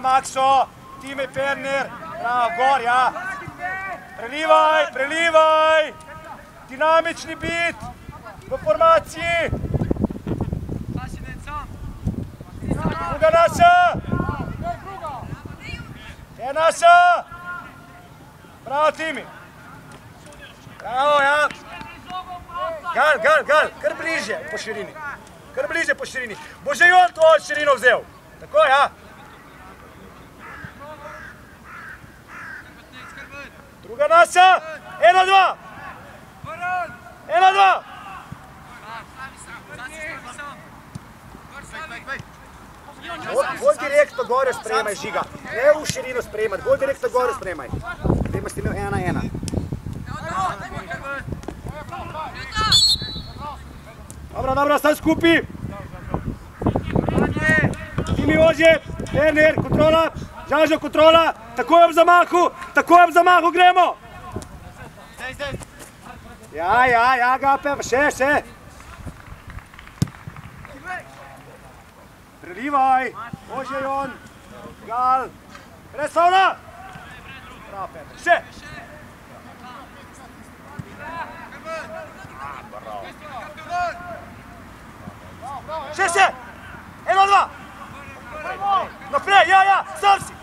žiga Makso, time Perner, bravo, gor, ja. Prelivaj, prelivaj! Dinamični bit v formaciji. Druga naša! Je naša! Bravo, Timi! Bravo, ja! Gal, gal, gal, kar bliže po širini. Kar bliže po širini. Bo že on tvojo širino vzel. Tako, ja? Druga naša! Ena, dva! Ena, dva! Bolj- direktno gore sprejemaj žiga. Ne v širino sprejemati, bolj direktno gore sprejemaj. Zdaj imaš ti imel ena, ena. Dobro, dobro, staj skupaj. Timi ožje, Werner, kontrola, Žažo, kontrola, takoj ob zamahu, takoj ob zamahu gremo. Ja, ja, ja, Gape, še, še. Prelivaj, ožje Jon, Gal, Resovna. Bravo, Peter, še. Še, še! Eno, dva! Naprej, ja, ja, sam si!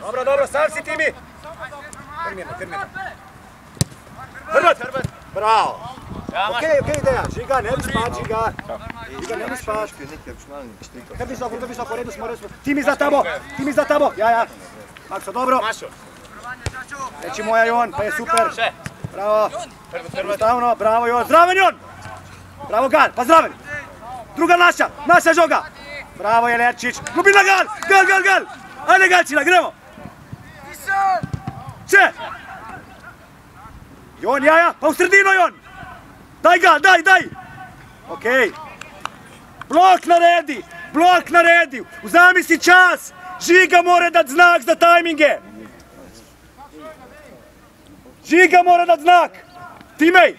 Dobro, dobro, sam si, Timi! Kar mirno. Hrvat, Hrvat! Bravo! Okej, okej, ideja, žiga, ne bi spat, žiga. Žiga, ne bi spat. Kar visoko, kar visoko, redu smo, redu smo. Timi za tabo, Timi za tabo, ja, ja. Makso, dobro. Reči moja Jon, pa je super. Še. Bravo. Enostavno, bravo Jon, zdraven Jon! Bravo Gal, pa zdraven! Druga naša, naša žoga! Bravo Jelerčič, ljubila Gal, Gal, Gal, Gal! Ajde Galčina, gremo! Če! Jon, ja, ja, pa v sredino Jon! Daj Gal, daj, daj! Okej. Blok naredi, blok naredi, vzami si čas! Žiga mora dati znak za tajminge! Žiga mora dati znak! Timej,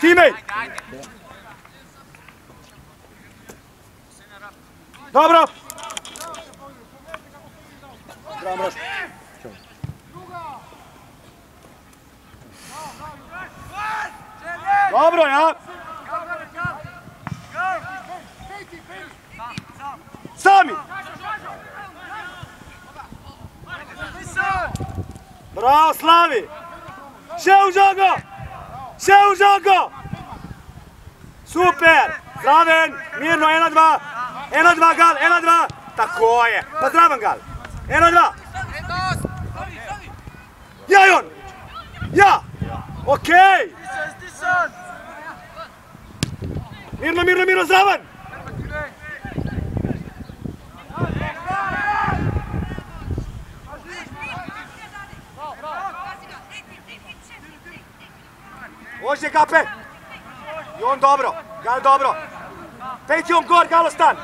Timej! Dobro! Bravo, Dobro, ja! Sami! Bravo, Slavi! Še v žogo! Še v žogo! Super! Zraven, mirno, ena, dva! Ena, dva, gal, ena, dva! Tako je! Pa zraven, gal! Ena, dva! Ja, Jon! Ja! Okej! Mirno, mirno, mirno, zavan! Može kape! I on dobro, Gal dobro. Peti on gor, Galo stan.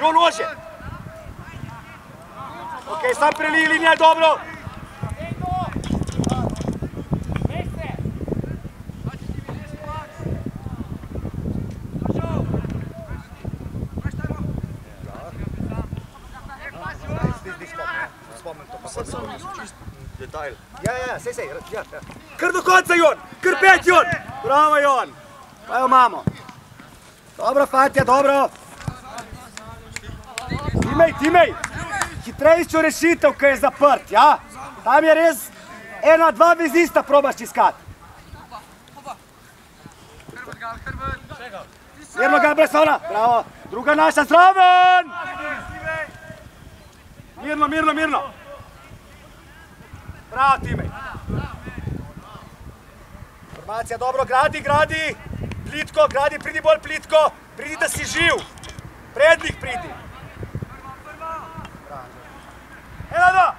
I on lože. Ok, sam preliji linija, dobro. Detajl. Ja, ja, sej, sej, ja, ja. Kar do konca, Jon, kar pet, Jon. Bravo, Jon. Pa jo imamo. Dobro, fantja, dobro. Timej, Timej. Hitrejšo rešitev, ki je zaprt, ja? Tam je res ena, dva vezista probaš iskati. Mirno ga brez ona, bravo. Druga naša zraven. Mirno, mirno, mirno. Bravo, Timej. Formacija dobro, gradi, gradi. Plitko, gradi, pridi bolj plitko. Pridi, da si živ. Prednik pridi. Ena, dva.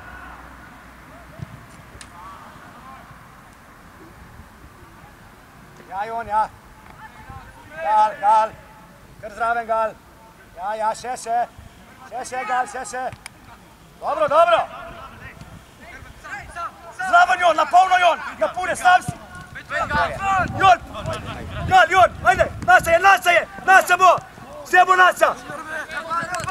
Ja, Jon, ja. Gal, gal. Kar zraven gal. Ja, ja, še, še. Še, še, gal, še, še. Dobro, dobro. Jon, na polno Jon. Napune, sam si. Jon, gal, Jon, ajde. Naša je, naša je. Naša bo. Vse bo naša.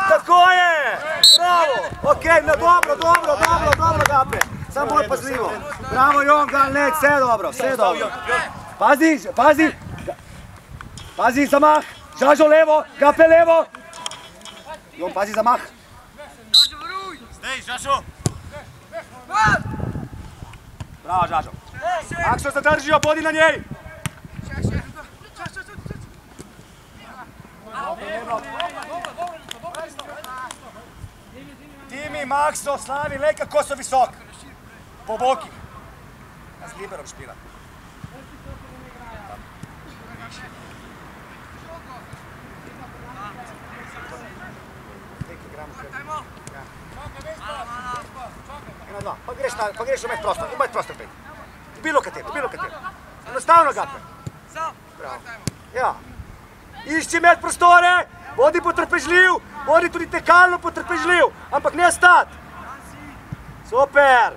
Tako je. Bravo. Ok, no dobro, dobro, dobro, dobro, Gabre. Samo bolj pazljivo. Bravo, Jon, gal, ne, vse dobro, vse dobro. Pazi, pazi. Pazi, zamah. Žažo levo, Gape levo. Jon, pazi, zamah. Zdaj, Žašo! Bravo. Makso zadržijo, bodi na njej. Timi, Makso, Slavi, lej kako so visok. Po bokih. Ja z liberom špila. Dva. Pa greš, na, pa greš v med prostor, v med prostor pej. Bilo katero, bilo katero. Enostavno gape. Bravo. Ja. Išči med prostore, bodi potrpežljiv, bodi tudi tekalno potrpežljiv, ampak ne stat. Super.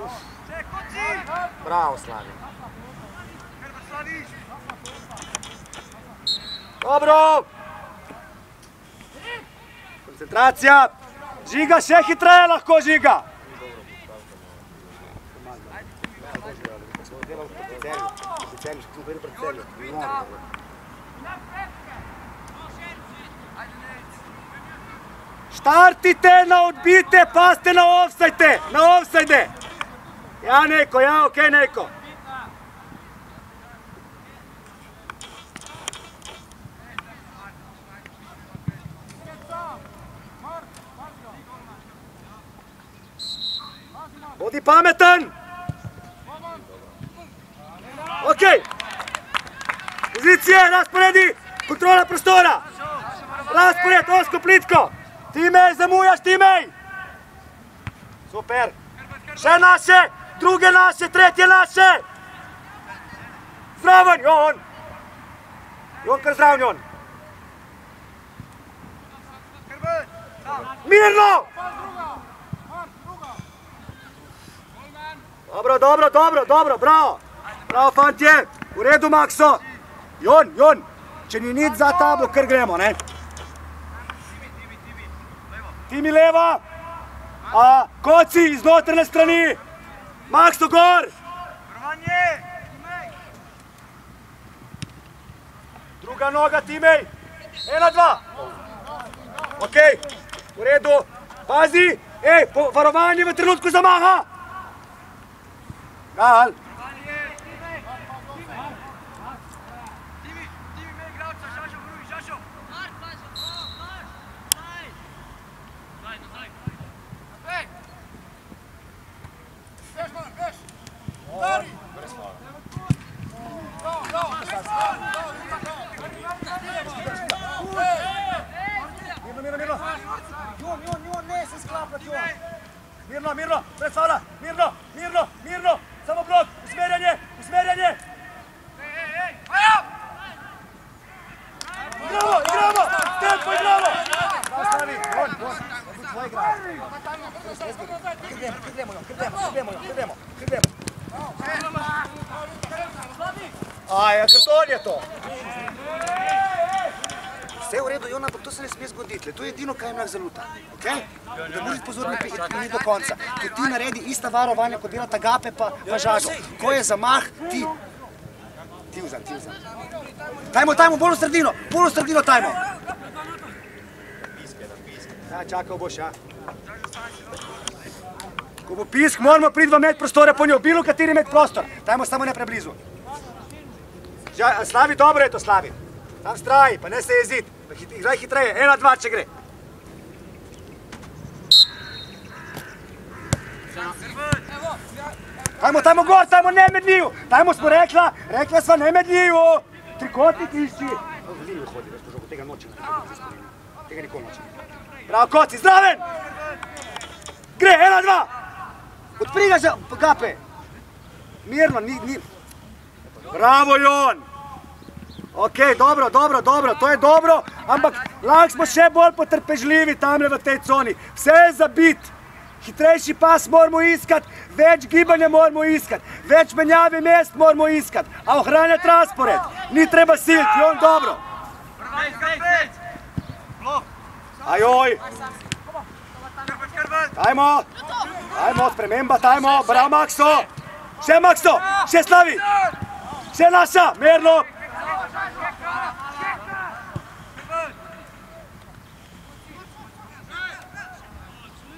Uf. Bravo, Slavi. Dobro. Koncentracija. Žiga, še hitreje lahko žiga. Štartite na odbite, pa ste na offsajte, na offsajde. Ja, neko, ja, ok, neko. Bodi pametan. Ok. Pozicije, rasporedi, kontrola prostora. Raspored, osko, plitko. Timej, zamujaš, Timej. Super. Še naše, druge naše, tretje naše. Zraven, Jon. Jon, kar zraven, Jon. Mirno. Dobro, dobro, dobro, dobro, bravo. Bravo, fantje. V redu, Makso. Jon, Jon, če ni nič za tablo, kar gremo, ne? Ti mi leva, a koci iz notrne strani. Makso gor. Druga noga, Timej. Ena, dva. Ok, v redu. Pazi, ej, varovanje v trenutku zamaha. Gal. Mirno, mirno, mirno. Jon, Jon, Jon, ne se sklapati, Jon. Mirno, mirno, pred sola, mirno, mirno, mirno. Samo blok, usmerjanje, usmerjanje. Igramo, igramo, tempo, igramo. Ostani, Jon, Jon, odli tvoj igrač. Kjer gremo, kjer gremo, Jon, kjer gremo, kjer gremo, Jon, kjer gremo, kjer gremo. Aj, a karton je to. Vse je v redu, Jona, ampak to se ne sme zgoditi. To je edino, kaj jim lahko zaluta. Okay? Da moraš pozorno priti do konca. Ko ti naredi ista varovanja, kot delata gape pa, pa žažo. Ko je zamah, ti... Ti vzam, ti vzam. Tajmo, tajmo, bolj v sredino, bolj v sredino tajmo. Ja, čakal boš, ja. Ko bo pisk, moramo priti v med prostore po njo, bilo kateri med prostor. Dajmo samo ne preblizu. Ja, slavi, dobro je to, Slavi. Tam straji, pa ne se jezit. Igraj hitreje, ena, dva, če gre. Dajmo, dajmo gor, dajmo ne med njiju. Dajmo smo rekla, rekla sva ne med njiju. Trikotnik išči. Vliju hodi, veš, požogu, tega nočem. Tega nikoli nočem. Bravo, koci, zdraven! Gre, ena, dva! Odpri ga že, gape! Mirno, ni, ni... Bravo, Jon! Ok, dobro, dobro, dobro, to je dobro, ampak lahko smo še bolj potrpežljivi tamle v tej coni. Vse je za bit. Hitrejši pas moramo iskati, več gibanja moramo iskati, več menjave mest moramo iskati, a ohranjati raspored. Ni treba siliti, Jon, dobro. Ajoj! Dajmo! Dajmo, sprememba, dajmo, bravo Makso! Še Makso, še Slavi! Še naša, merno!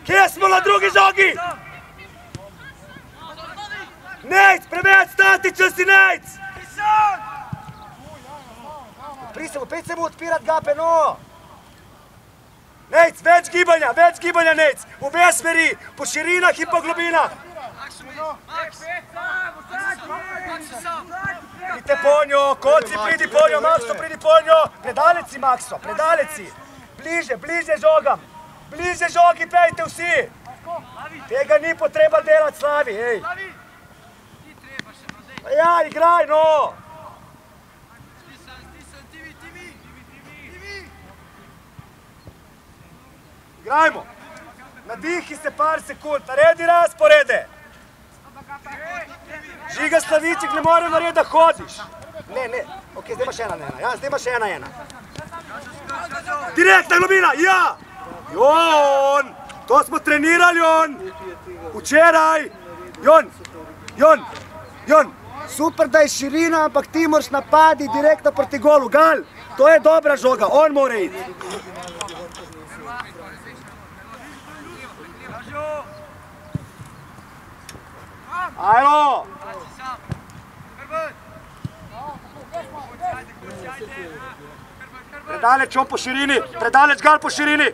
Kje smo na drugi žogi? Nejc, preveč statičen si Nejc! Pri se, opet se bo odpirat gape, no! Nejc, več gibanja, več gibanja, Nejc! V obe smeri, po širinah in po globinah! Idite po njo, koci, pridi po njo, Makso, pridi po njo! Predalec si, Makso, predalec si! Bliže, bliže žogam! Bliže žogi pejte vsi! Tega ni potreba delati, Slavi, hej! Ja, igraj, no! Igrajmo! Nadihi se par sekund, naredi razporede! Žiga Slaviček ne more narediti, da hodiš! Ne, ne, ok, zdaj imaš ena na ena, ja, zdaj imaš ena na ena. Direktna globina, ja! Jon! To smo trenirali, Jon! Včeraj! Jon! Jon! Jon! Super, da je širina, ampak ti moraš napadi direktno proti golu. Gal, to je dobra žoga, on mora iti. Ajlo! Predaleč on po širini, predaleč gal po širini.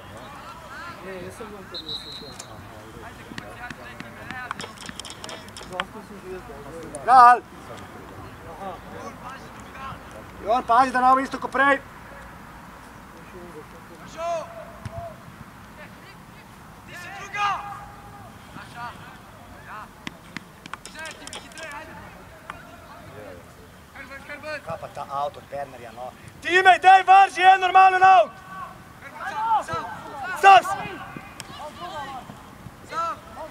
Gal! Jon, pazi, da bo isto kot prej. Kaj pa ta avto od Bernerja, no? Time, daj varži en normalen avt! Sas!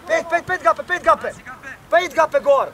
Pet, pet, pet gape, pet gape! Pet gape gor!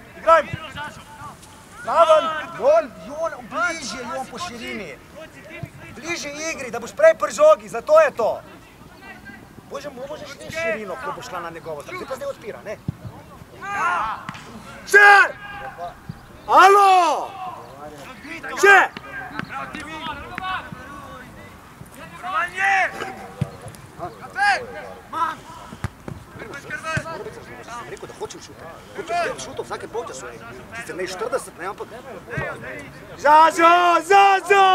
igrajmo! Navan, Jon, Jon, bližje, Jon po širini. Bližje igri, da boš prej pri žogi, zato je to. Bože, možeš ne širino, ko bo šla na njegovo, zdaj pa zdaj odpira, ne? Še! Alo! Še! Sem rekel, da hočem šutati. Hočem šutati vsake polčasu. Sicer ne 40, ne, ampak... Zazo, Zazo!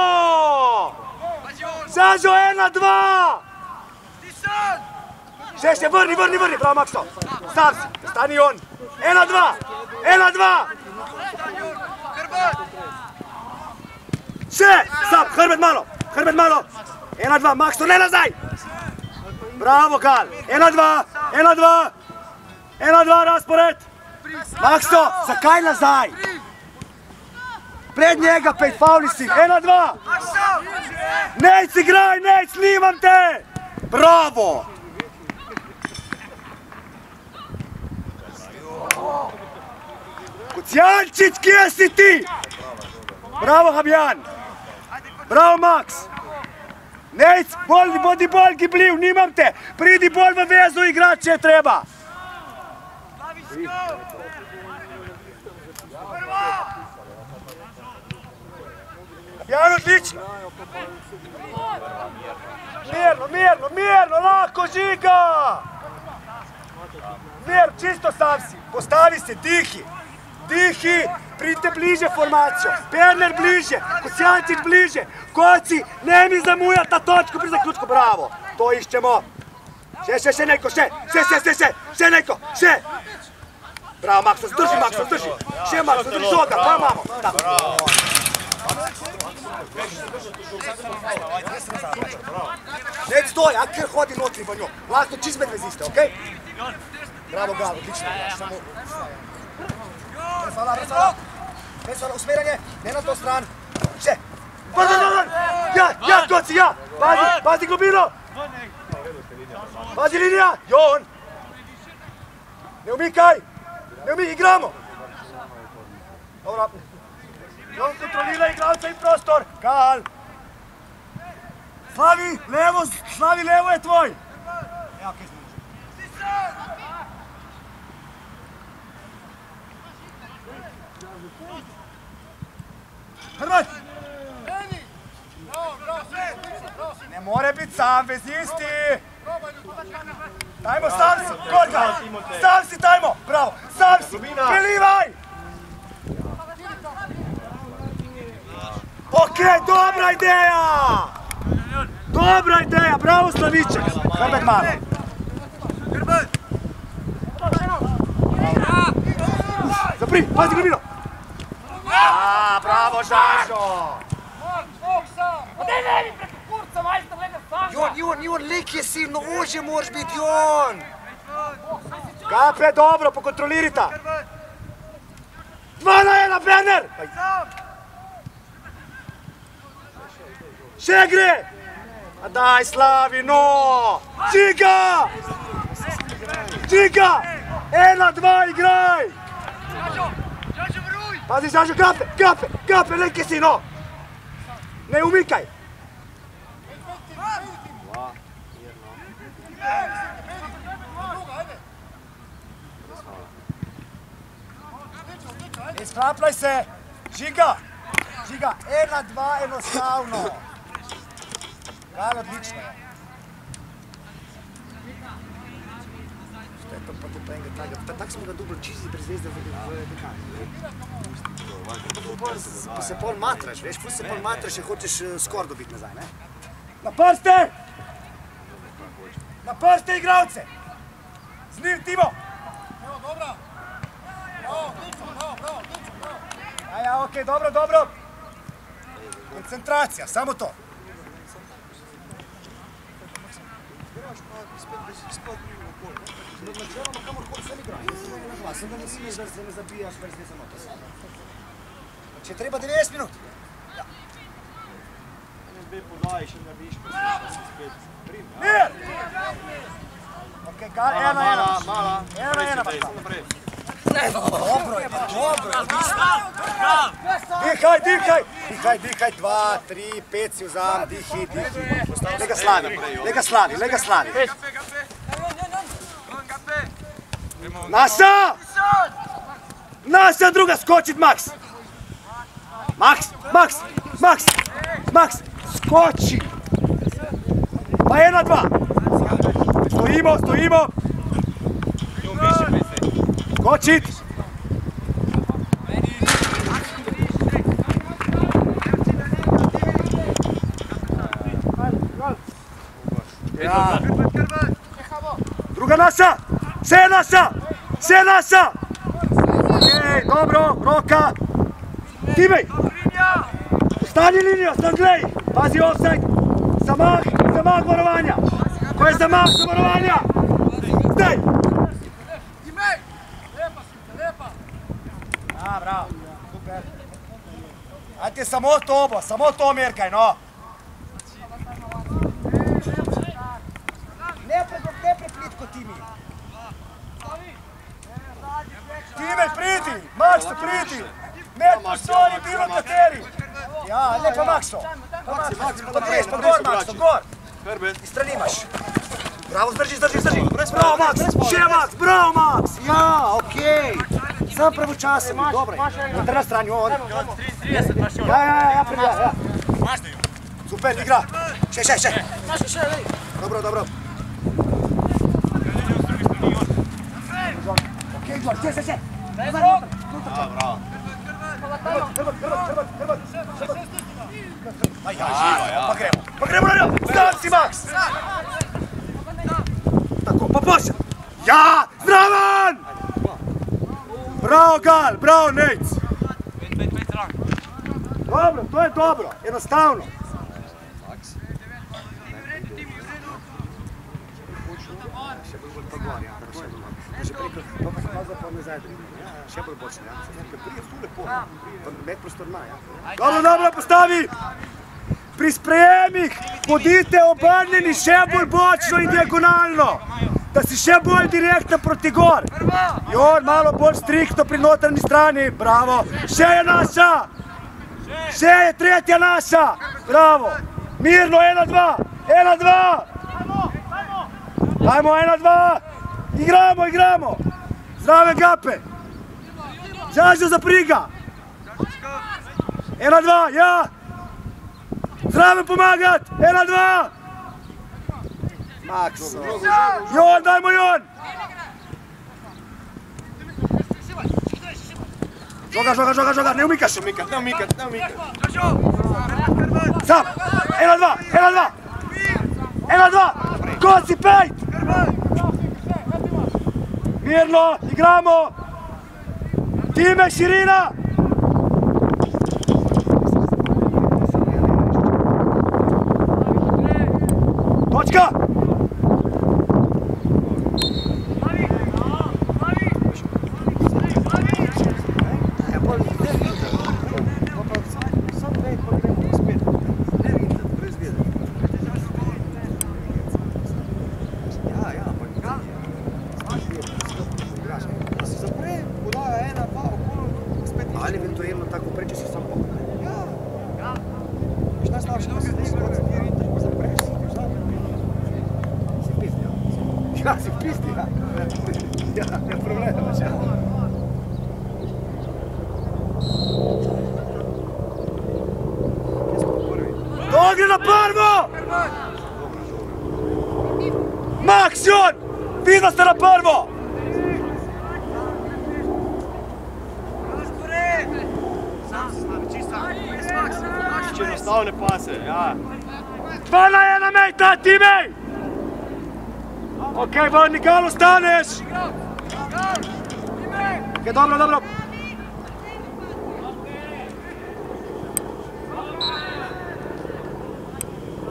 Zazo, ena, dva! Še, še, vrni, vrni, vrni, bravo, Makso. Stav si, stani on. Ena, dva, ena, dva. Še, sam, hrbet malo, hrbet malo. Ena, dva, Makso, ne nazaj. Bravo, Gal. Ena, dva, ena, dva. Ena, dva, raspored. Makso, zakaj nazaj? Pred njega pet fauli si. Ena, dva. Nec, igraj, nec, snimam te. Bravo. Kucijančić, kje si ti? Bravo, Habjan. Bravo, Max. Nec, bolj, bodi bolj gibljiv, nimam te. Pridi bolj v vezu igrati, če treba. Habjan, odlično. Mirno, mirno, mirno, lahko žiga. Mir, čisto sam si. Postavi se, dihi. Dihi, pridite bliže formacijo. Perner bliže, Kosjančić bliže. Koci, ne mi zamujati na točku pri zaključku, bravo. To iščemo. Še, še, še neko, še, še, še, še, še, še neko, še. Bravo, Makso, zdrži, Makso, zdrži. Še, Makso, zdrži žoga, pa imamo. Tako. Ne stoj, a kjer hodi notri v njo. Lahko čist med veziste, okej? Bravo, Gal, odlično. brez hvala. Brez hvala, usmerjanje, ne na to stran. Še. Pazi, pazi, ja, ja, koci, ja. Pazi, pazi globino. Pazi linija, Jon. Ne umikaj, ne umikaj, igramo. Dobro. Jon kontrolira igralca in prostor. Gal. Slavi, levo, Slavi, levo je tvoj. Ja, okej, smo. Hrvat! Ne more biti sam, vezisti! Dajmo, sam si, Gorga! Sam si, dajmo! Bravo, sam si! Prelivaj! Ok, dobra ideja! Dobra ideja, bravo Slaviček! Hrbet malo. Zapri, pazi globino! A, bravo Žažo! Jon, Jon, Jon, lik je si, no ože moraš biti, Jon! Kape, dobro, pokontrolirita! Dva na ena, Brenner! Še gre! A daj, Slavi, no! Žiga! Žiga! Ena, dva, igraj! Pazi, Žažo, kape, kape, kape, leke si, no! Ne umikaj! Izklapljaj se! Žiga! Žiga, ena, dva, enostavno! Gal, odlično! Šta je to pa ti pa enega takega? Pa tak smo ga dublo čisti brez zvezde v Dekani. Pa se pol matraš, veš, ful se pol matraš in hočeš eh, skor dobiti nazaj, ne? Na prste! Na prste, igralce! Z njim, Timo! Ja, ja, okej, dobro, dobro. Koncentracija, samo to. Načeloma kamorkoli sem igral, nisem imel na glas, da ne smeš, da se ne zabijaš, brez ne samo to. Če je treba 90 minut. Dve podaji še narediš, pa si spet. Mir! Okej, gal, ena, ena. Mala, Ena, ena, pa naprej. Dobro je, dobro je, odlično. Dihaj, dihaj, dihaj, dihaj, dva, tri, pet si vzam, dihi, dihi. Lega slavi, lega slavi, lega slavi. Naša! Naša druga, skočit Max! Max, Max, Max, Max, skoči! Pa ena, dva. Stojimo, stojimo. Skočit! Ja. Druga naša! Vse je naša! Vse je naša! Okej, dobro, roka! Timej! Stani linijo, sam glej! Pazi offside! Zamah, zamah varovanja! Ko je zamah varovanja! Zdaj! Ja, bravo, super. Ajde samo to bo, samo to merkaj, no! Ne pred, ne preplitko Timi. Time pridi, Makso pridi! Ne postori bilo kateri! Ja, ne pa Makso! Pa Makso, pa gor Makso, gor! Herbert. Iz strani imaš! Bravo, zdrži, zdrži, zdrži! Bravo, Max! Še Max, bravo, Max! Ja, okej. Sam pravočasen, dobro. Na na strani, on! 30 imaš još. Ja, ja, ja, ja, prvi, ja, ja! Maš da ju. Super, igra! Še, še, še! Dobro, dobro! Okej, Igor, še, še, še! Ja, bravo. Pa ja, pa gremo, pa gremo na njo! Stan si, Max! Tako, pa poša! Ja, zdravan! Bravo, Gal, bravo, Nejc! 5-5 rang. Dobro, to je dobro, enostavno. Dobro, dobro, postavi! Pri sprejemih bodite obrnjeni še bolj bočno in diagonalno, da si še bolj direktno proti gor. Jon, malo bolj striktno pri notranji strani, bravo. Še je naša! Še je tretja naša! Bravo! Mirno, ena, dva! Ena, dva! Dajmo, ena, dva! Igramo, igramo! Zdrave gape! Žažo zapriga! Ena, dva, ja! Zdrave pomagat! Ena, dva! Max. Jon, dajmo Jon! Žoga, žoga, žoga, žoga, ne umikaš! Umikat, ne umikat, ne umikat. Sam! Ena, dva! Ena, dva! Ena, dva! Koci, pejt! Mirno, igramo! Time, širina! Točka! Ali eventualno tako preče si samo Šta staviš na sredini? Zapreš si, šta? Si pizdi, ja. Si pizdi, ja. Ja, ne problema, ja. Dogri na prvo! Max, Jon! Vi da ste na prvo! Če enostavne pase, ja. Dva na jedna mejta, time! Ok, vrni gal, ostaneš! Ok, dobro, dobro.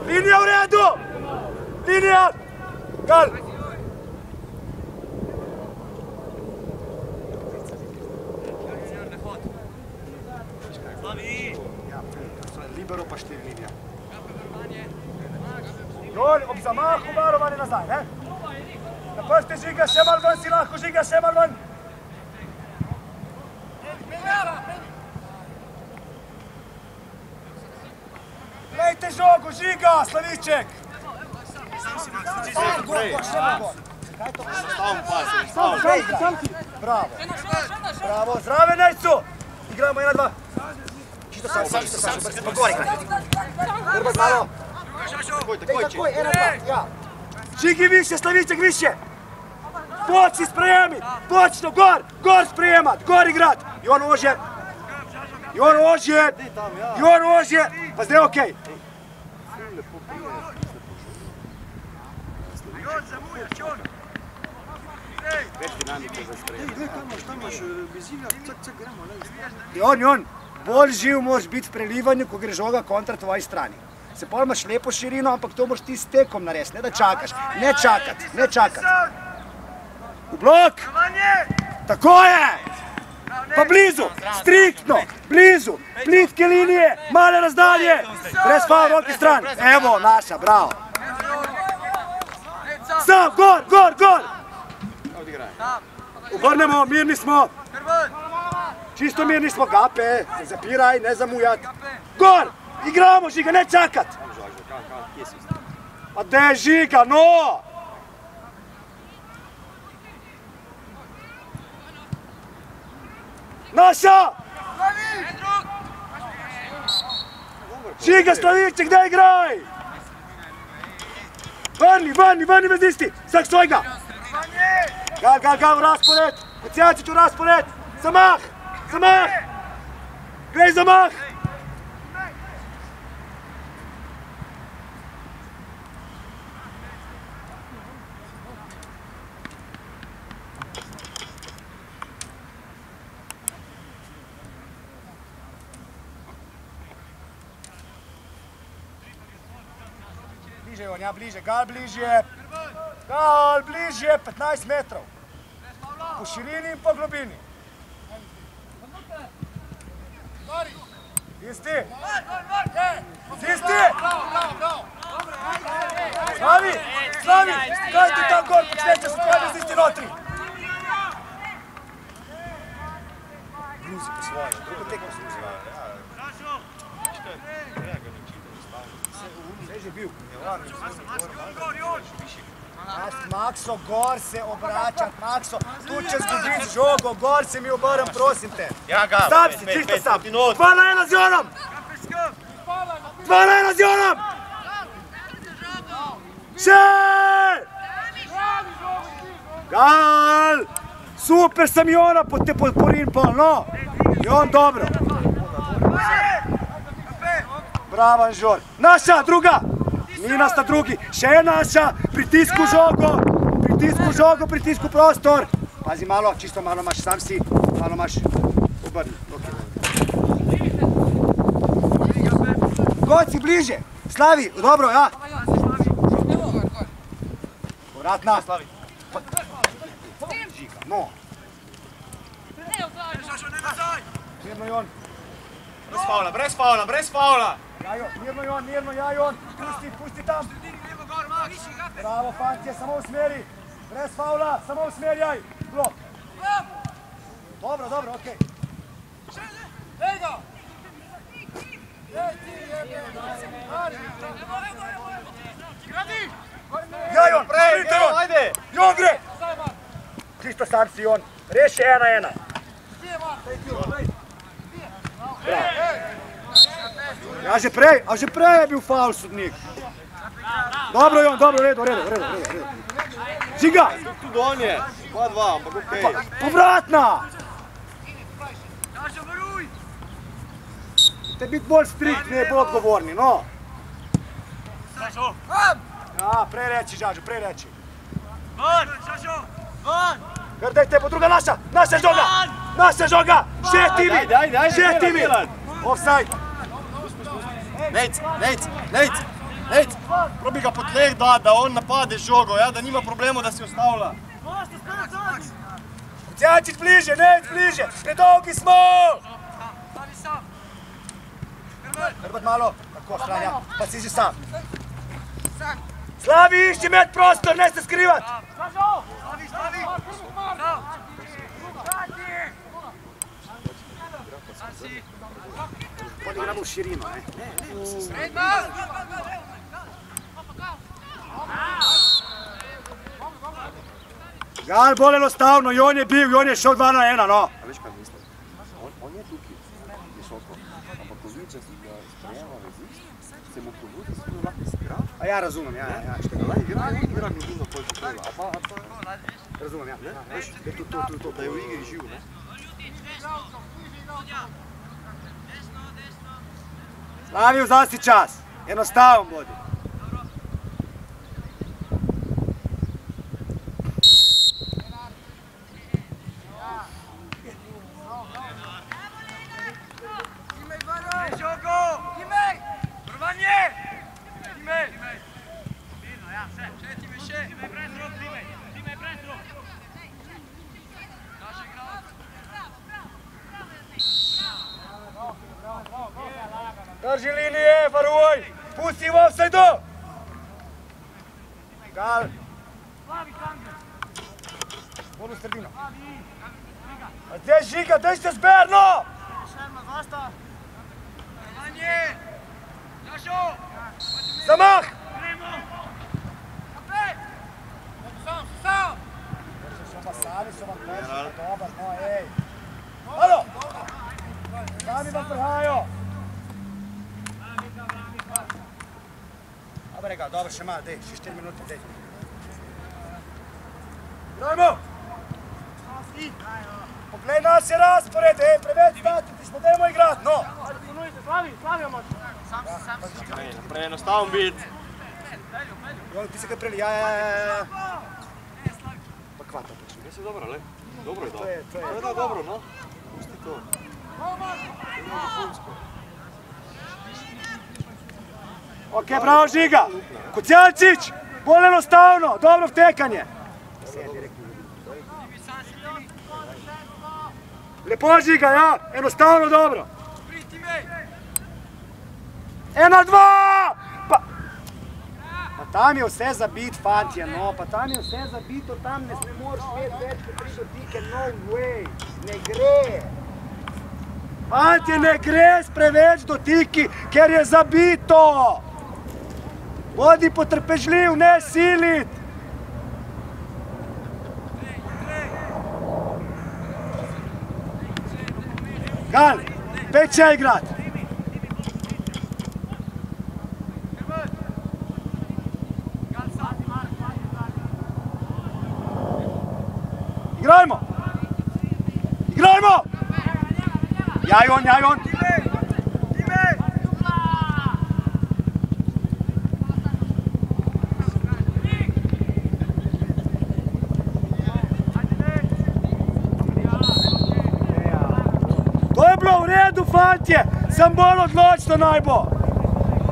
Linija u redu! Linija! Gal! Libero pa štiri linija. Jon, ob zamahu varovanje nazaj, ne? Na prste žiga, še malo ven si lahko žiga, še malo ven. Lejte žogo, žiga, Slaviček! Stavim pase, stavim. Kaj igra? Bravo. Bravo, zdrave Nejcu! Igramo jedna, dva. Čisto sam, sam, sam, sam, pa gori igraj. Hrbet malo. Takoj, takoj, če. Takoj, ena, dva, ja. Žigi više, Slaviček više! Poči sprejemi! Počno, gor! Gor sprejemat! Gor igrat! I on ože! I on ože! I on ože! Pa zdaj okej! Več dinamike za sprejem. I on, i on! bolj živ moraš biti v prelivanju, ko gre žoga kontra tvoji strani. Se pol imaš lepo širino, ampak to moraš ti s tekom narediti, ne da čakaš. Ne čakati, ne čakati. V blok! Tako je! Pa blizu, striktno, blizu, plitke linije, male razdalje, brez faul roke stran. Evo, naša, bravo. Sam, gor, gor, gor! Obrnemo, mirni smo. Čisto mirni smo, gape, zapiraj, ne zamujat. Gor, igramo, žiga, ne čakat. Pa de žiga, no! Naša! Žiga, Slaviček, daj igraj! Vrni, vrni, vrni bez isti, vsak svojega! Gal, gal, gal, v raspored! Kocijačić u raspored! Zamah! Zamah! Grej zamah! Bliže, Jonja, bliže, gal bliže. Gal bliže, 15 metrov. Po širini in po globini. Isti. Isti. Slavi, Slavi, kaj ti tam gor počnete, se tvoje z isti notri? Gruzi po svoje, drugo tekmo se uzvaja. Sve že bil. Makso, gor se obračat, Makso, tu če zgubiš žogo, gor se mi obrem, prosim te. Ja, ga. Sam si, čisto sam. Dva na ena z Jonom! Dva na ena z Jonom! Še! Gal! Super sam Jona, po te podporin pol, no! Jon dobro. Bravo, Anžor. Naša, druga! Nina sta drugi. Še naša, pritisku žogo, pritisku žogo, pritisku prostor. Pazi malo, čisto malo imaš, sam si, malo imaš obrni. Goci bliže, Slavi, dobro, ja. Povratna. Slavi. Žiga, no. Mirno Jon. Brez faula, brez faula, brez faula! Jajo, mirno Jon, mirno, Jon. Pusti, pusti tam. Bravo, fantje, samo usmeri. Brez faula, samo usmerjaj. Blok. Dobro, dobro, okej. Ja, Jon, prijte Jon. Ajde! Jon gre. Čisto sam si Jon. Reši ena, ena. Ja, že prej, a že prej je bil faul sodnik. Dobro, Jon, dobro, redo, redo, redo, redo. Žiga, Tu on je! 2-2, ampak okej. povratna! Te biti bolj striktni, bolj odgovorni, no. Ja, prej reči, Žažo, prej reči. Von! Šašo! Von! Kar dajte, po druga naša, naša žoga, naša žoga, še daj, daj, še timi. Milan. Offside. Nejc, nejc, nejc, nejc! Probi ga po tleh da, da on napade žogo, ja, da nima problema, da si ostavlja. Cjačić bliže, ne, bliže, predolgi smo. Hrbat malo, tako, stranja, pa si že sam. Slavi, išči med prostor, ne se skrivat. Slavi, slavi! Prav! Podi igramo u širinu, ne. Gal, bolj enostavno, i on je bil, i on je šel 2 na 1, no. A veš kaj mislim? On, on je tukaj, visoko, ampak ko vidi, če si ga sprejema vezist, se mu ponudi, se mu lahko igra, A ja razumem, ja, ja, ja, što da igra, igra globino pol potreba, a pa, a pa, razumem, ja. Veš, je tu, tu, tu, da je v igri živ, ne? Slavi, Laviju zasi čas. Jednostavan bodi. Malo, dej, še 4 minute, dej. Grajmo! Poglej nas je raspored, ej, preveč stati, smo dajmo igrat, no! Naprej enostaven biti. Jon, ti se kaj preli, ja, ja, ja, ja. Pa kvata prišli. Jaz je dobro, le. Dobro je To dal. je, to je. To je dal dobro, no. Pusti to. Ok, bravo Žiga! Kucjančić, bolj enostavno, dobro vtekanje. Lepo Žiga, ja, enostavno dobro. Ena, dva! Pa, pa tam je vse za bit, fantje, no, pa tam je vse za bito, tam ne, ne moreš imeti več kot tri dotike, no way, ne gre. Fantje, ne gre s preveč dotiki, ker je zabito. Bodi potrpežljiv, ne silit. Gal, peče igrat. Igrajmo! Igrajmo! Jaj on, jaj on! To je bilo v redu, fantje, sem bolj odločno naj bo.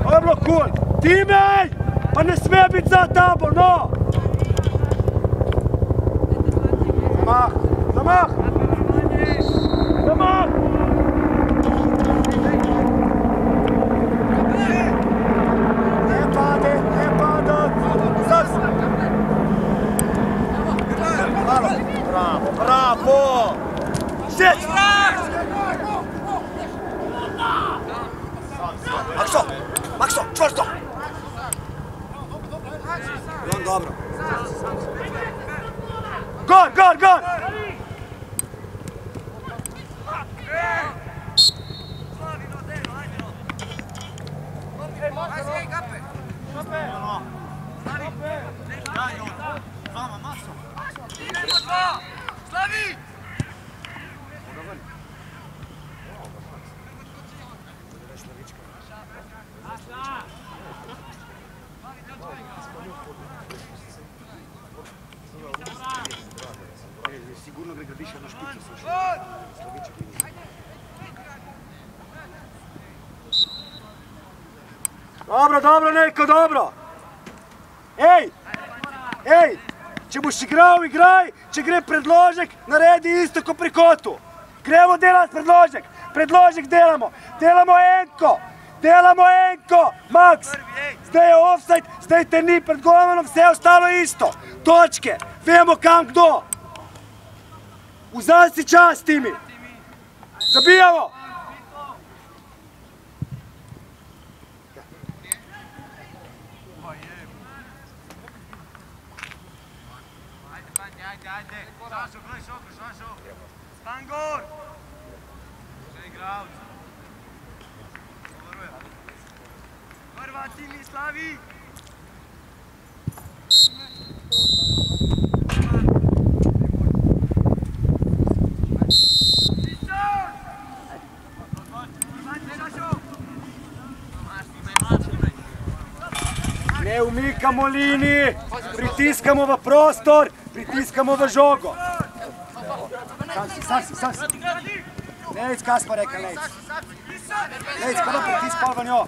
To je bilo kul. Cool. Timej, pa ne sme biti za tabo, no. Zamah, zamah. Zamah. Ne pade, ne pade. Zas. Malo. Bravo, bravo. Šest. Makso, Makso, čvrsto! Jon, dobro. Gor, gor, gor! Slavi! Sigurno bi gradiš jedno špico. Dobro, dobro, Nejko, dobro. Ej, ej, če boš igral, igraj, če gre predložek, naredi isto kot pri kotu. Gremo delati predložek, predložek delamo, delamo enko, delamo enko, Max. Zdaj je offside, zdaj te ni pred golmanom, vse ostalo isto. Točke, vemo kam kdo. Vzaj si čas, Timi. Zabijamo. Ajde. Sašo, gledaj šoko, Sašo. Stan gor. Še. Dobro je. Prva Timi slavi. Ne umikamo liniji, pritiskamo v prostor, pritiskamo v žogo. Sam si, sam si, sam si. Nejc, Kaspar reka, Nejc. Nejc, kada pritiskal v njo.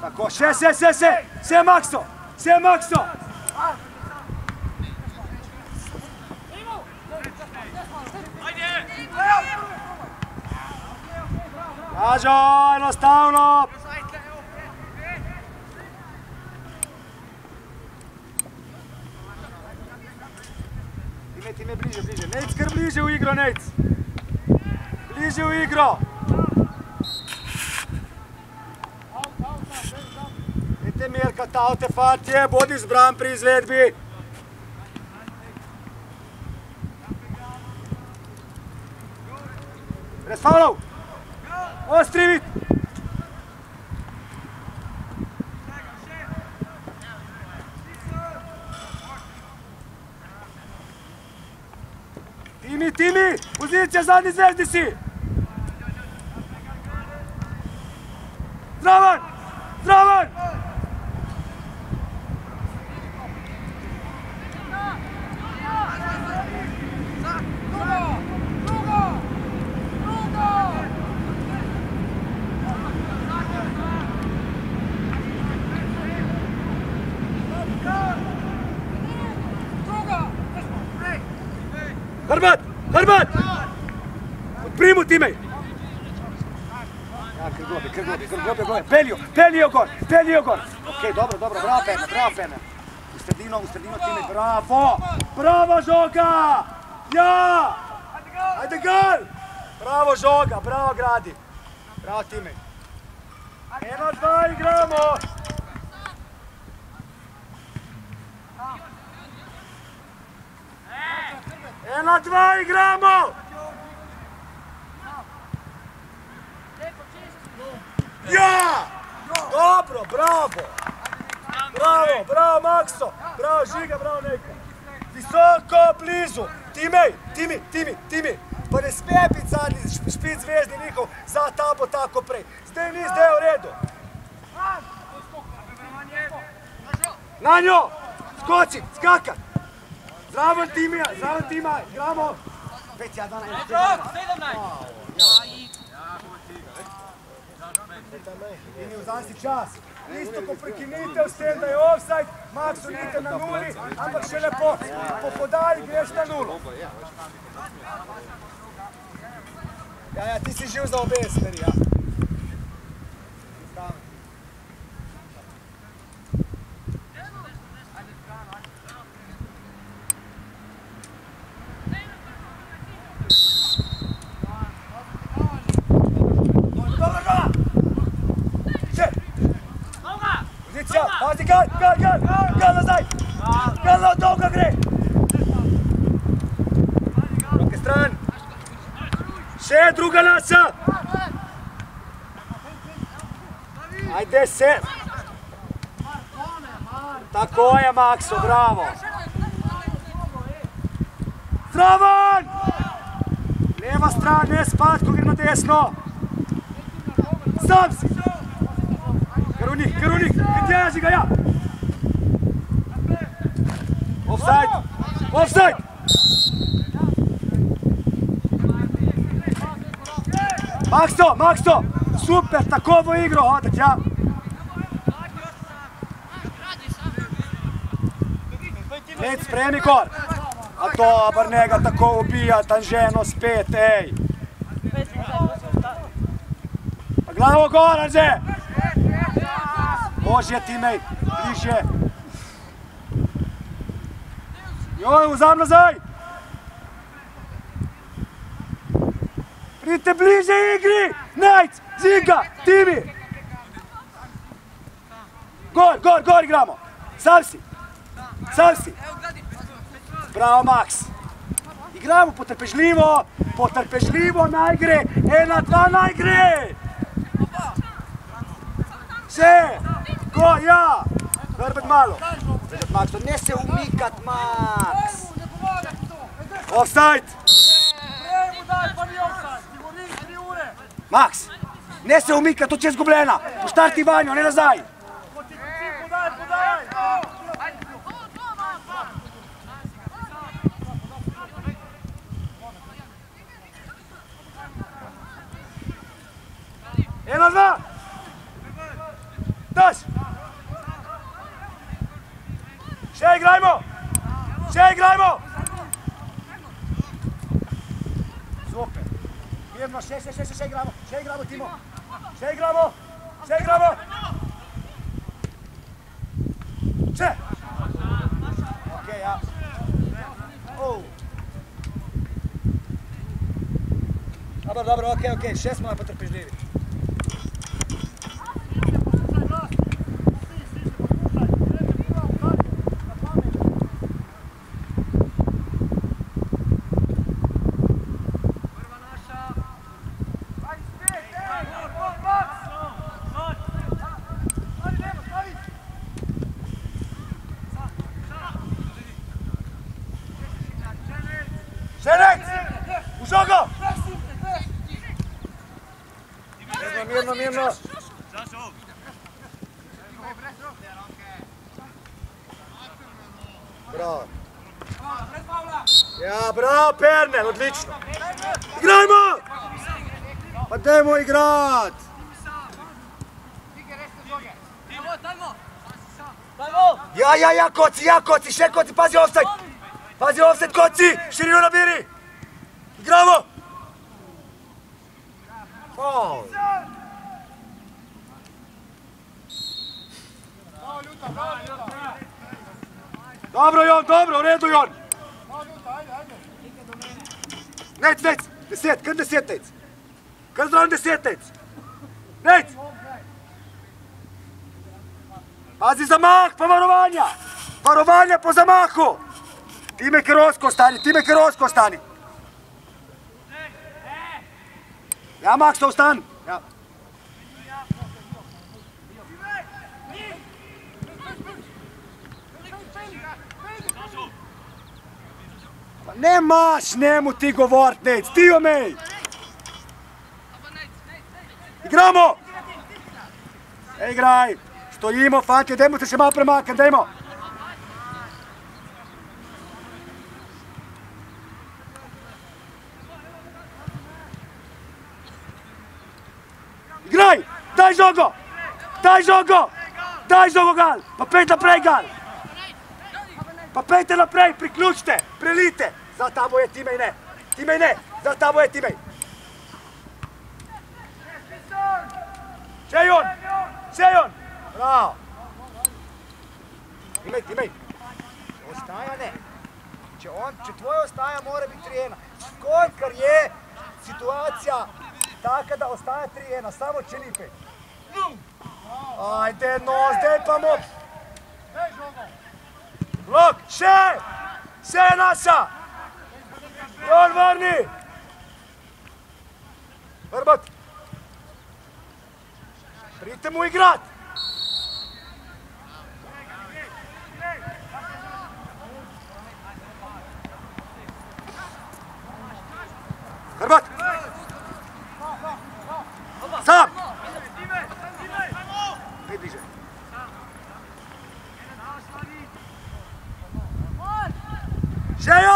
Tako, še, še, še, še, še Makso, še Makso. Ažo, enostavno! Time, time, bliže, bliže. Nec, kar bliže v igro, Nec. Bliže v igro. Dajte Mirka, tavte fatje, bodi zbran pri izvedbi. Brez faulov. Ostri vid. Timi, Timi, pozicija zadnji zvezdi si. Zraven, zraven. Hrvat, Hrvat. Primu Timi. Ja, kar globi, kar globi, globi. Pelio, pelio gor, pelio gor. Ok, dobro, dobro, bravo Pene, bravo Pene. U sredino, u sredino Timi, bravo. Bravo Žoga. Ja. Ajde gol. Bravo Žoga, bravo Gradi. Bravo Timi. Eno, dva igramo. Eno, dva igramo. Ja! Dobro, bravo! Bravo, bravo Makso! Bravo Žiga, bravo Neko! Visoko, blizu! Timej, Timi, Timi, Timi! Pa ne sme biti zadnji špic zvezdi njihov za tabo tako prej. Zdaj ni, zdaj v redu. Na njo! Skoči, skakat! Zraven Timija, zraven Tima, igramo! Pet, ja, dana, In vzam si čas. Isto, ko prekinite s tem, da je offside, Maksu nite na nuli, ampak šele po, po podaji greš na nulo. Ja, ja, ti si živ za obe smeri, ja. Dobro ga! Še! Pozicija, pazi, gal, gal, gal, gal nazaj! Gal na dolga gre! Roke stran! Še druga nasa! Ajde se! Tako je, Makso, bravo! Zraven! Leva stran, ne spat, ko gre na desno! Sam si! Karunik, Karunik, Katjaži ga, ja! Offside! Offside! Makso, Makso! Super, tako v igro hoditi, ja! Nec, spremi gor! A dobar, ne ga tako ubija, tanženo spet, ej! Glavo gor, Anže! Božje teammate, bliže! Joj, vzam nazaj! Pridite bliže igri! Najc, Ziga, Timi! Gor, gor, gor igramo! Sam si! Sam si! Bravo, Max! Igramo potrpežljivo, potrpežljivo naj gre! Ena, dva naj gre! Še! Go, ja! Hrbet malo! Zdaj, Max, ne se umikat, Max! Offside! Max! Ne se umika, to če je zgubljena! Poštarti vanjo, ne nazaj! Eno, dva! Daš! Še igrajmo! Še igrajmo! Super! Mirno, še, še, še, še, še igramo, še igramo, Timo! Še igramo! Še igramo! Še! Ok, ja. Oh. Dobro, dobro, ok, ok, še smo potrpežljivi. Šenec! U žogo! Mirno, mirno, mirno. Bravo. Ja, bravo, Pernel, odlično. Igrajmo! Pa dajmo igrat! Ja, ja, ja, koci, ja, koci, še koci, pazi offside! Pazi offset, koci! Širinu nabiri! Igramo! Faul! Dobro, Jon, dobro, u redu, Jon! Nec, nec, deset, kar deset, nec! Kar zdravo deset, nec! Nec! Pazi zamah, pa varovanja! Varovanja po zamahu! Time Kerosko stani, time Kerosko stani. Ja, Max, to stan. Ja. Pa nemaš njemu ti govorit, nec, ti omej. Igramo! E, igraj. Stojimo, fanti, dajmo se še malo premakniti, dajmo. Igraj! Daj žogo! Daj žogo! Daj žogo, Gal! Pa pejte naprej, Gal! Pa pejte naprej, priključite, prelite! Za tabo je Timej, ne! Timej, ne! Za tabo je Timej! Čejon! Čejon! Bravo! Timej, Timej! Ostaja ne! Če, on, če tvoj ostaja, mora biti 3-1. Kolikor je situacija taka da ostaje 3-1, samo Čelipe. Ajde, no, zdaj pa mu... Blok, še! Še je naša! Jon, vrni! Vrbot! Pridite mu igrat! Hrbat! Sam! Kaj bliže? Žejon!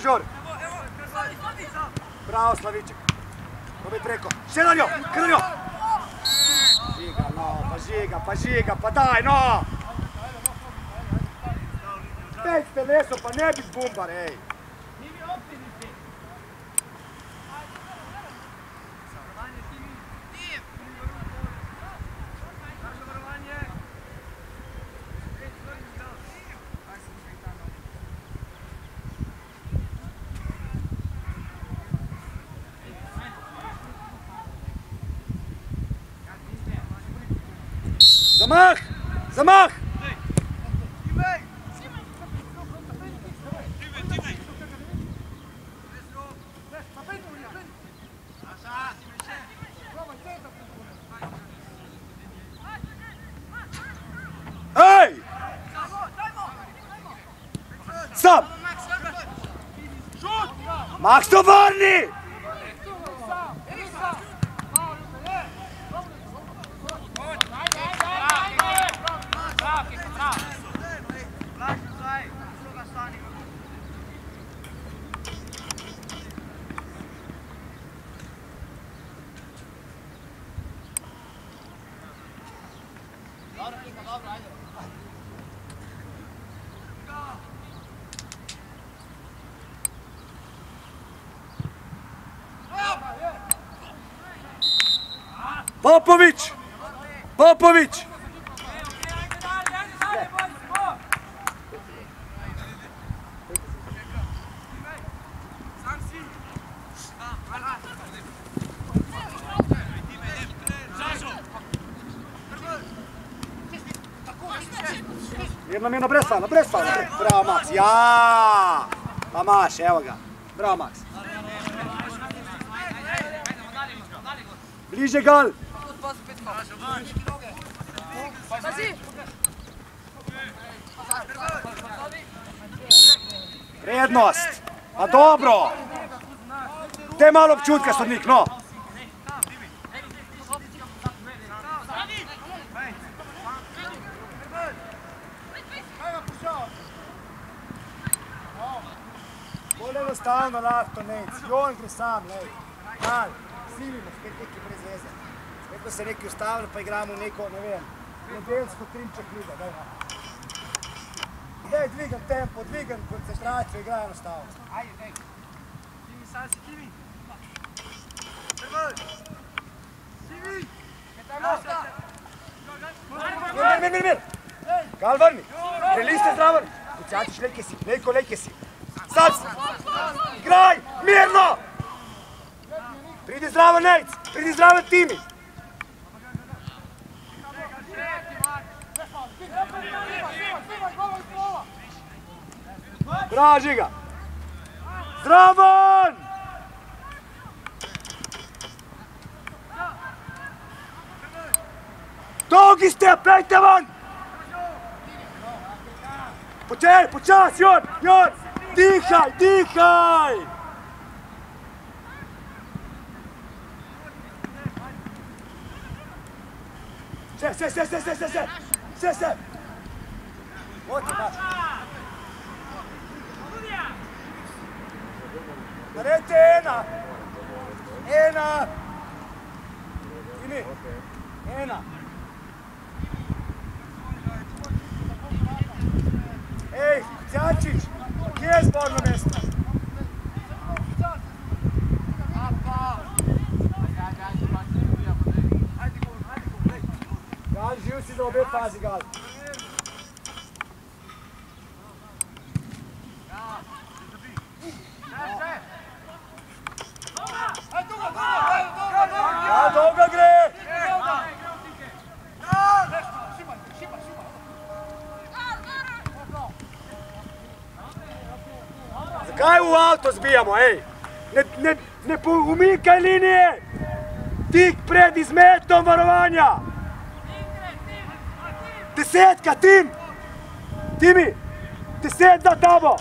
Anžor! Bravo, Slaviček! Probaj preko. Še na njo, kar na njo! Žiga, no, pa žiga, pa žiga, pa daj, no! Pej s telesom, pa ne bi zbumbar, ej! Dat mag! Hey! Stop! Max, stop, Popović! Popović! Jedna mirno, brez fala, brez fala. Bravo, Max. Ja! Pa maš, evo ga. Bravo, Max. Bliže gal. Prednost. Pa dobro. Te malo občutka, sodnik, no. Bolj enostavno lahko, nec. Jon gre sam, lej. Mal, silimo, spet neki brez veze. Spet ko se neki ustavili, pa igramo neko, ne vem, nedeljsko trimček liga, daj no. Dvigam tempo, dvigam koncentracijo, igraj enostavno. Ajde, daj. Timi, sad si Timi. Prvo. Timi. Mir, mir, mir, mir. Gal vrni. Preliste zraven. Kucačiš, lejke si, lejko, lejke si. Sad si. Igraj, mirno. Pridi zraven, Nejc. Pridi zraven, Timi. Bravo, Žiga. Zraven! Dolgi ste, pejte van! Počej, počas, Jon, Jon! Dihaj, dihaj! Se, se, se, se, se, se, se, se, se! Oti, baš. Rete ena. Ena. Ini. Ena. Ej, Đačić, gdje je zborno mjesto? Gali, živ si da obje pazi, Gali. Avto zbijamo, ej? Ne, ne, ne umikaj linije! Tik pred izmetom varovanja! Desetka, tim! Timi! Deset za tabo!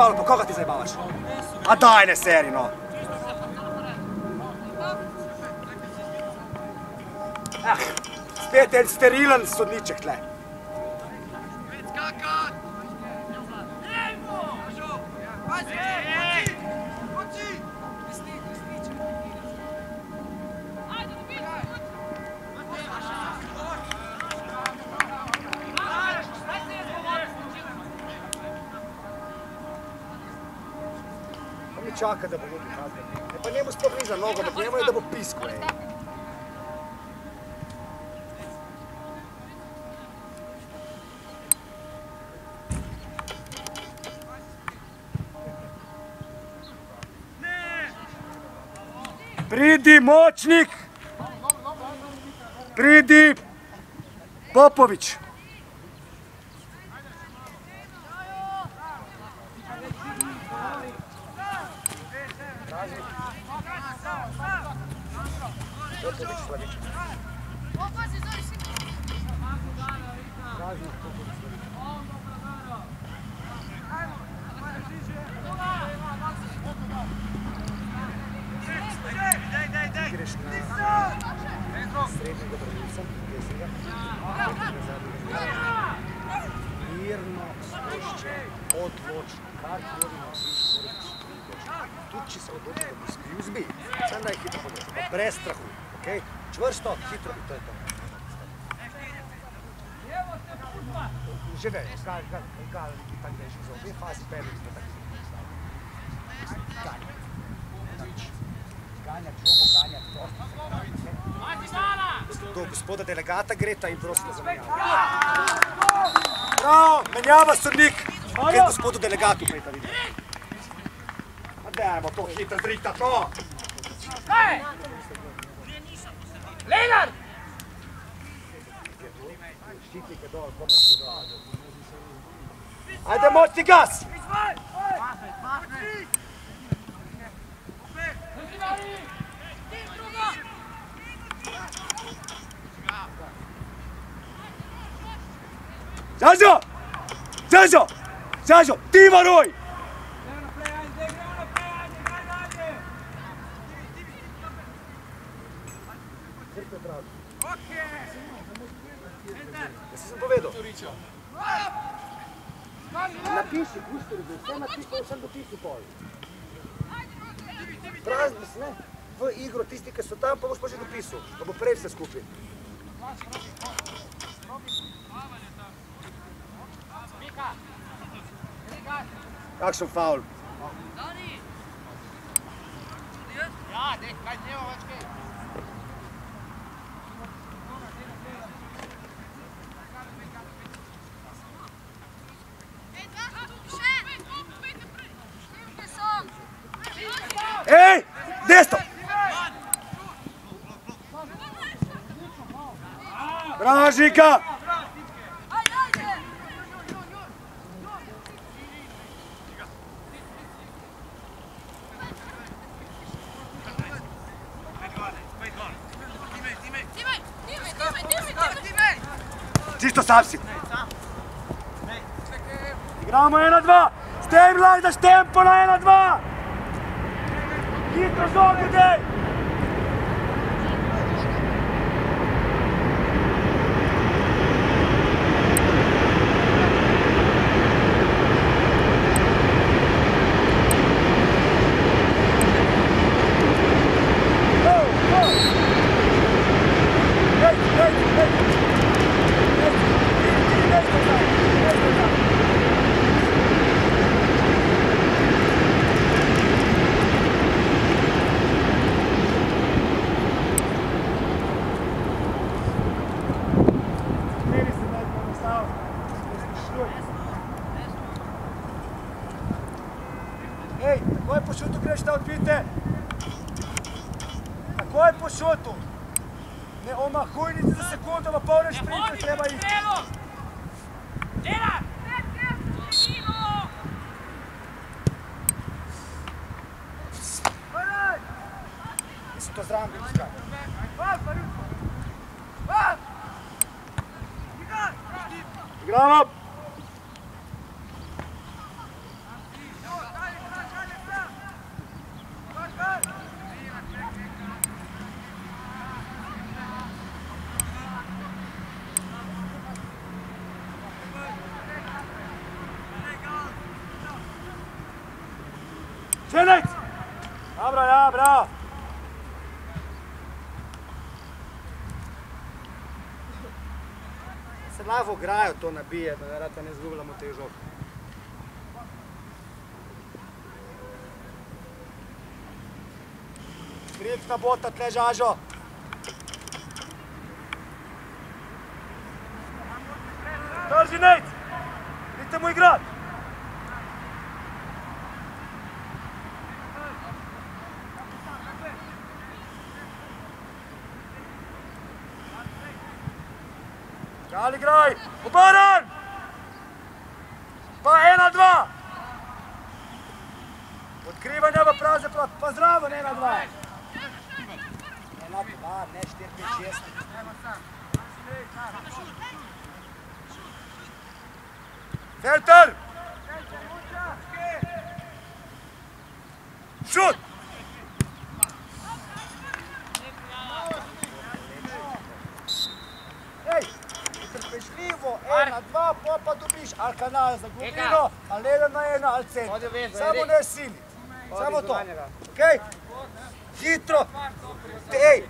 Malo, pa koga ti zajebavaš? A daj ne seri, no. Ah, spet en sterilen sodniček tle. Pridi, močnik! Pridi, Popović! Greta in prosite za menjavo. Bravo, menjava sodnik. Kaj gospodu delegatu Greta vidi? Dajmo to hitro drita, to! Ščitnike dol, pomoč dol. Ajde, moćni gas! Zažo! Zažo! Ti varuj! Jesi sam povedal? Napiši, guštori, vse napiši, sem dopisal pol. Prazni se, ne? V igro, tisti, ki so tam, pa boš pa že dopisal, pa bo prej vse skupaj. Kakšen faul? Ej, desno! Bravo, sam si. Igramo 1-2. Stemlaj, daš tempo na 1-2. Hitro zogi, dej. Go, go. Ej, ej, ej. Ej, ti, ti, nešto sam, nešto sam. Meni se daj poenostav. Ej, takoj po šutu greš da odbite. Takoj po šutu. Ne omahuj niti za sekundu, pa polne šprinte treba iti. Mislim, to zraven bil skaj. Igramo! Še nec! Dobro, ja, bravo! Se lahko igrajo to nabije, da rata ne zgubljamo teh žog. Skripna bota tle žažo. Drži nec! Idite mu igrat! Gali graj! Obaran! Pa ena, dva! Odkrivanje v prazne, pa, pa zdravo, ne ena, dva! Ena, dva, ne, štir, pet, šest. Felter! Šut! Ej, potrpežljivo, ena, dva, pa pa dobiš, ali kanal za globino, ali eden na ena, ali cent. Samo ne sili, samo to. Okej? Hitro. Ej,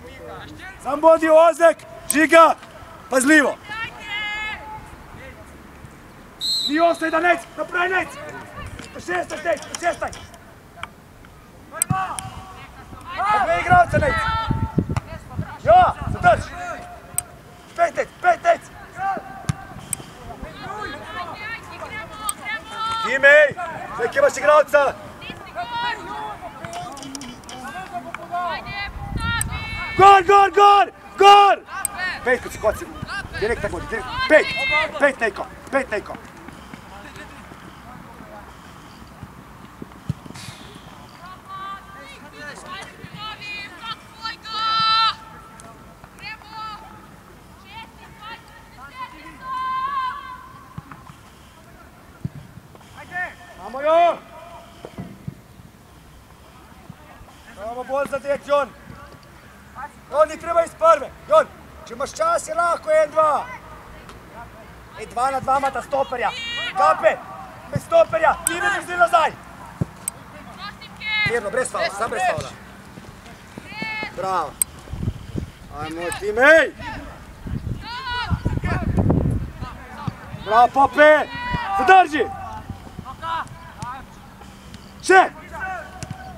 sam bodi ozek, žiga, pazljivo. Ni ostaj da nec, naprej nec. Po šestaj, nec, po šestaj. Poglej igralca nec. Pet kad si koci, direkt tako, direkt, pet, pet neko, pet neko. Dva na dva imata stoperja. Kape, bez stoperja, ti me drži nazaj. Mirno, brez fauda, sam brez fauda. Bravo. Ajmo, timej! Bravo, Pope! Zadrži! Še!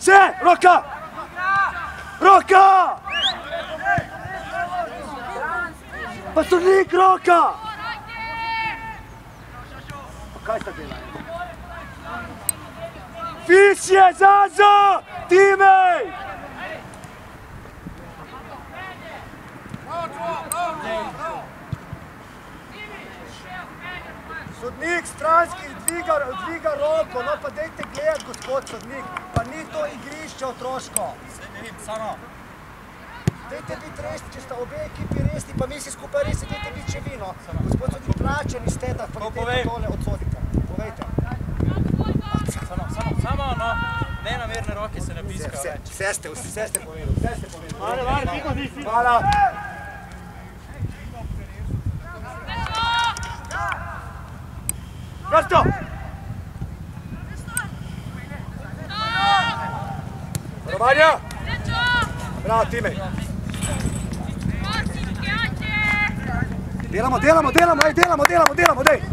Še! Roka! Roka! Pa sodnik roka! Kaj sta dela? Fišje, Zazo! Timej! Sodnik stranski dviga, dviga roko, no pa dejte gledat, gospod sodnik, pa ni to igrišče otroško. Dejte biti resni, če sta obe ekipi resni, pa mi si skupaj resni, dejte biti še vino. Gospod sodnik, plačeni ste, da kvalitetno tole odsodite. Povejte. Samo, samo, samo, no, nenamerne roke se ne vse, več. vse ste, vse ste povedali, vse ste povedali. Vale, vale, fino, di, fino. Hvala. Vrsto! Varovanja! Bravo, time. Delamo, delamo, delamo, aj, delamo, delamo, delamo, delamo, delamo.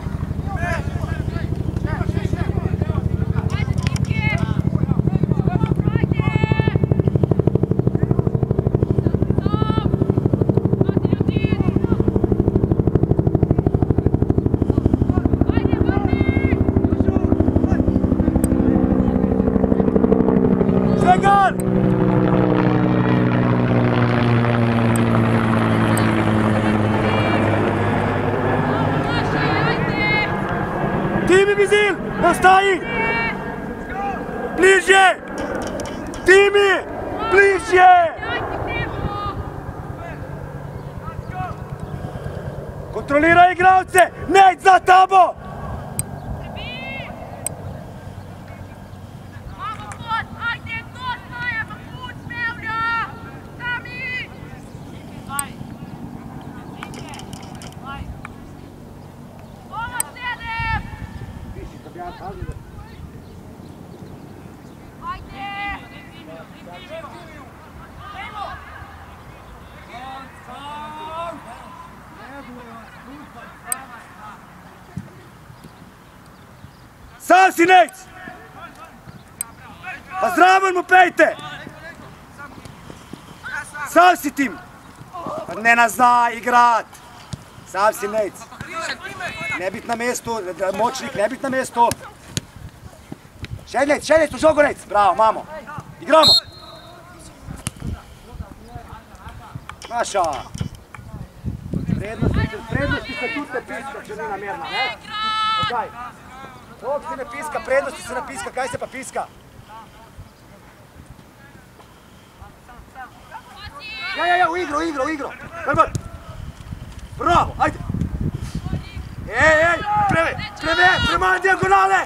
Sam si Nec! Pa zraven mu pejte! Sam si tim! Pa ne nas zna igrat! Sam si Nec! Ne biti na mestu, močnik, ne biti na mestu! Še Nec, še Nec, v žogo Nec! Bravo, mamo! Igramo! Maša! Prednosti, prednosti se tudi ne piska, če ni namerna, ne? Kaj? Rok se ne piska, prednosti se ne piska, kaj se pa piska? Ja, ja, ja, v igro, v igro, v igro. Kaj god? Bravo, ajde. Ej, ej, preve, preve, premale diagonale.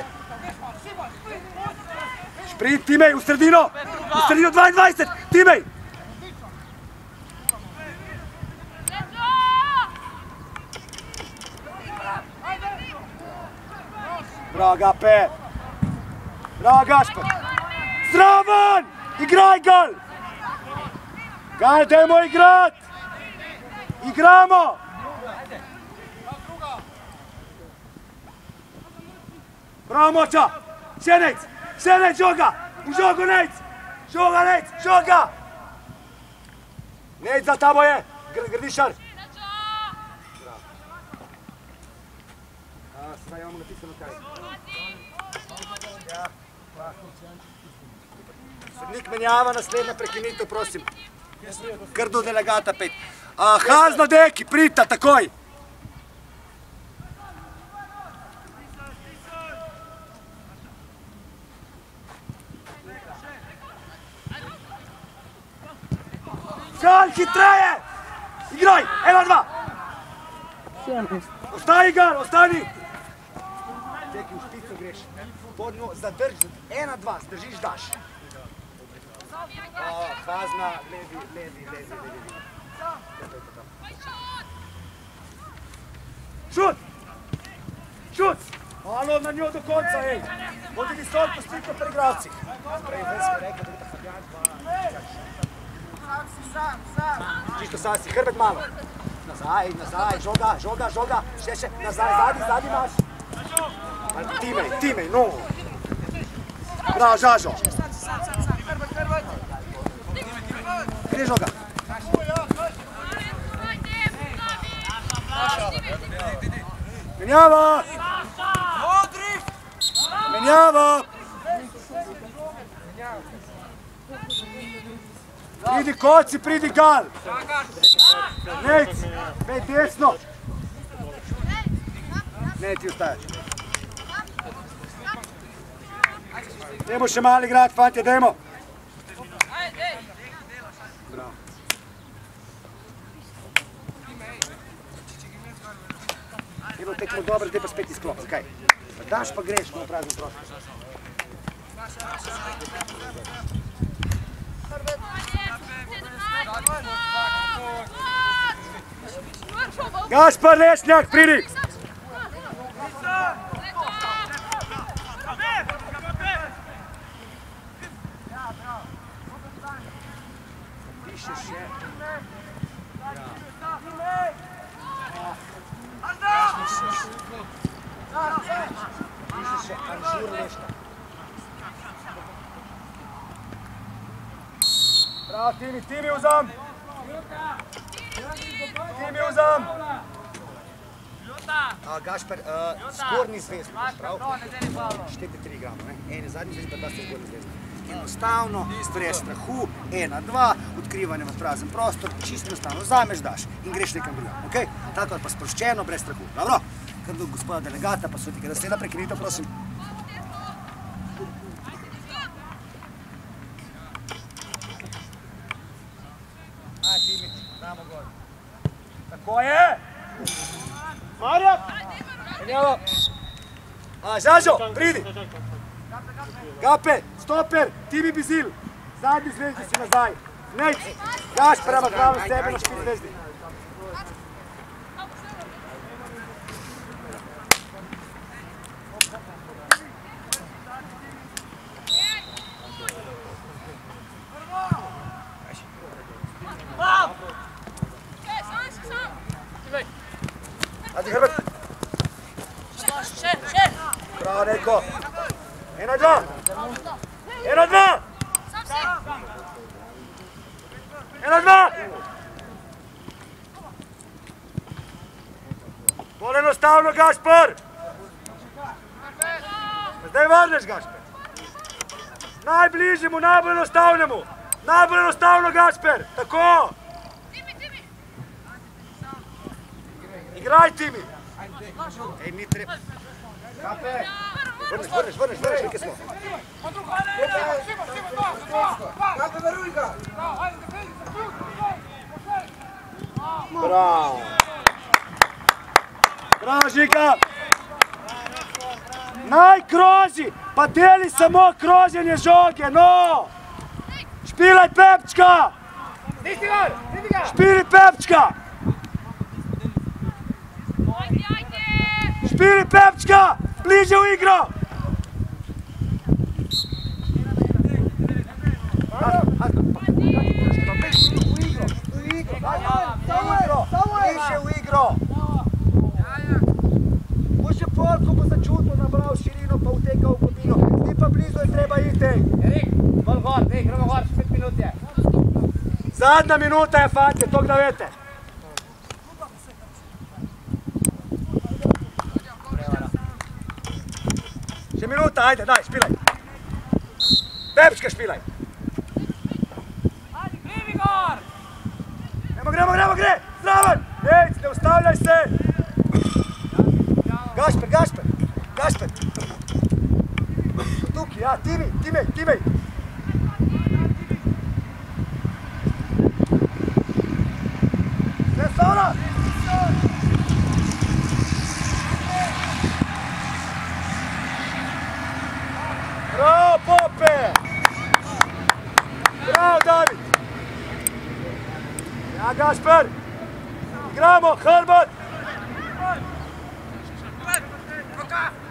Šprit, Timej, v sredino. V sredino 22, Timej. Bravo, Gape. Bravo, Gašper. Zraven! Igraj, Gal! Gal, dajmo igrat! Igramo! Bravo, Moča! Še nec! Še nec, žoga! V žogu nec! Žoga nec! Žoga! Nec za tabo je! Gr Grdišar! A, Sedaj imamo napisano kaj. Sodnik menjava, naslednja prekinitev, prosim. Kar do delegata pet. Hazno deki, prita, takoj. Gal, hitreje! Igraj, ena, dva! Ostani, Gal, ostani! Deki, v špico greš. Pod njo, zadrži, ena, dva, zdržiš, daš. O, Hazna, levi, levi, levi, levi. Šut! Šut! Malo na njo do konca, ej! Bodi visoko, sliko pri igralcih. Prej ven smo rekli, da bi ta Fabijan pa... Čisto sam si, hrbet malo. Nazaj, nazaj, žoga, žoga, žoga, še, še, nazaj, zadnji, zadnji imaš. Timej, Timej, no. Bravo, Žažo. Je žoga? Menjava! Menjava! Pridi koci, pridi gal! Nec, pej desno! Ne ti ostajati. Dajmo še malo igrati, fantje, dajmo! Bilo tekmo dobro, zdaj pa spet izklop. Zakaj? Pa daš pa greš, no prazen prostor. Gašpar Lešnjak, pridi! Piše še. Piše še Anžir Lešnjak. Bravo, Timi, Timi vzam! Timi vzam! A, Gašper, uh, zgornji zvezdnik, prav? Štete tri igramo, ne? En je zadnji zvezdnik, pa dva ste zgornji zvezdnik. Enostavno, brez strahu, ena, dva, odkrivanje v prazen prostor, čisto enostavno, vzameš, daš in greš nekam drugam, okej? Tako pa sproščeno, brez strahu, dobro? Kar do gospoda delegata, pa sodnika, da prekinitev, prosim. Aj, Timi, damo gor. Tako je! Marjak! Menjava. A, Žažo, pridi! Gape, stoper, Timi Bizil, zadnji zvezdi si nazaj. Nec, daš prema glavu sebe na špit zvezdi. Zdaj vrneš, Gašper! Najbližjemu, najbolj enostavnemu! Najbolj enostavno, Gašper! Tako! Igraj, Timi! Ej, ni treba. Vrneš, vrneš, vrneš, vrneš, nekaj smo. Bravo! Bravo, Žika! Naj kroži, pa deli samo kroženje žoge, no! Špilaj Pepčka! Špili Pepčka! Špili Pepčka! Bliže v igro! Bliže v igro! Može pol, ko bo začutil, nabral širino, pa utekal v globino. Ti pa blizu je treba iti. Bolj gor, dej, gremo gor, še pet minut je. Zadnja minuta je, fantje, to da veste. Še minuta, ajde, daj, špilaj. Pepčka špilaj. Gremo, gremo, gremo, gre! Zraven! Ej, ne ustavljaj se! Gašper, Gašper, Gašper! Tukaj, ja, Timi, Timej! Ne, Sara! Bravo, Pope! Bravo, David! Ja, Gašper! Igramo, Hrbat! 干。